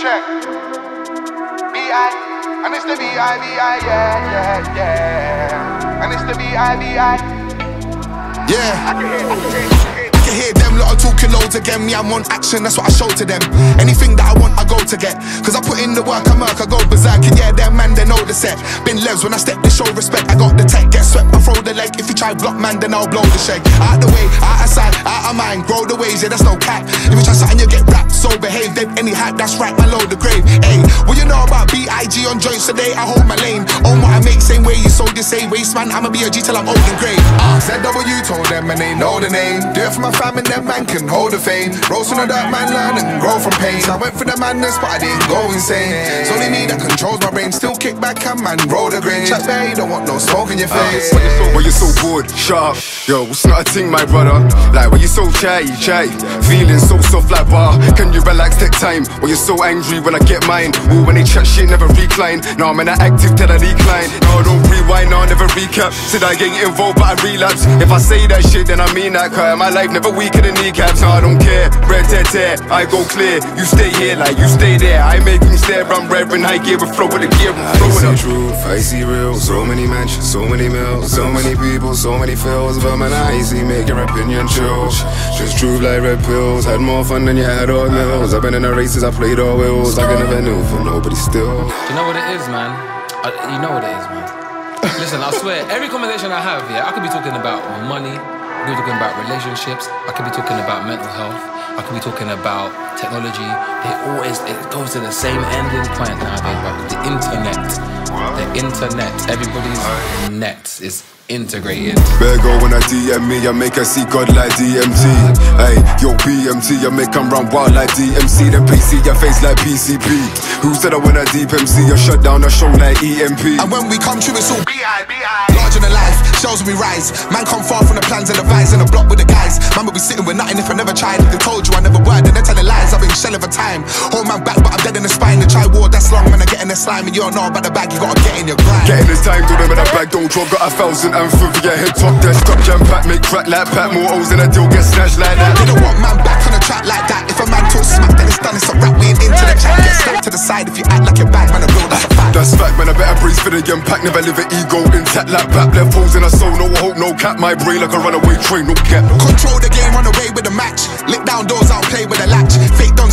check. B.I. And it's the B.I. B.I. Yeah, yeah, yeah. And it's the B.I. B.I. Yeah. I can hear, I can hear, can hear. them lot are talking loads again. Me, I'm on action, that's what I show to them. Anything that I want, I go to get. Cause I put in the work, I work, I go berserk. And yeah, them man, they know the set. Been levs when I step, they show respect. I got the tech, get swept, I throw the leg. If you try block, man, then I'll blow the shake. Out the way, out of sight, out of mind. Grow the ways, yeah, that's no cap. If you try something, you get wrapped. So behave, then any hype, that's right, man, load the grave. Hey, what you know about B.I.G. on joints today? I hold my lane. Own what I make, same way you sold your say waste, man. I'ma be a G till I'm old and grey. Uh, ZW told them and they know the name. Do it for my fam and them man can hold the fame. Roasting on that man, learn and grow from pain. I went for the madness, but I didn't go insane. It's only me that controls my brain. Still kick back and man, roll the grain. Chat bay, don't want no smoke in your face. When you're so bored, shut up. Yo, it's not a thing, my brother. Like when you're so chatty, chatty, feeling so soft like bar. Can you relax, take time? When you're so angry when I get mine. Ooh, when they chat shit, never recline. Now I'm in an active till I decline. No, I don't rewind, no, I never recap. Said I get involved, but I relapse. If I say that shit, then I mean that. Cause my life never weaker than kneecaps. No, I don't care. Red tear tear, I go clear. You stay here like you stay there. I make them stare. I'm revving high gear with flow with the gear. I Throw it see up. truth, I see real. So many mansions, so many mills, so many people, so many feels. But man, I easy make your opinion chill. Just truth like red pills. Had more fun than you had all meals. I've been in the races, I played all wheels. Like I never knew for nobody still. Do you know what it is, man? I, you know what it is, man. Listen, I swear, every conversation I have, yeah, I could be talking about money, I could be talking about relationships, I could be talking about mental health, I could be talking about technology. They always, it goes to the same ending point nowadays, but the internet. The internet, everybody's net is integrated. Better go when I DM me, I make her see God like DMT. Hey, yo, BMT, I make them run wild like DMC. Then PC, your face like PCP. Who said I went a deep MC? I shut down a show like EMP. And when we come through, it's all B.I. B.I. Larger than life, shells we rise. Man come far from the plans and the vibes in the block with the guys. Man will be sitting with nothing if I never tried. If they told you I never worked, then they're telling lies. I've been shell of a time. Hold man back, but I'm dead in the spine. The try war, that's long, man. I get in the slime. And you don't know about the bag, you gotta get in your grind. Getting this time, do them in a bag, don't drop. Got a thousand and for your head top, desk up, jam pack, make crack like pack. More O's in a deal, get snatched like that. They don't want that's fact. Man. I better breathe for the impact. Never live an ego intact like back. Left holes in a soul, no hope, no cap. My brain like a runaway train, no cap. Control the game, run away with the match. Lick down doors, I'll play with a latch. Fake don't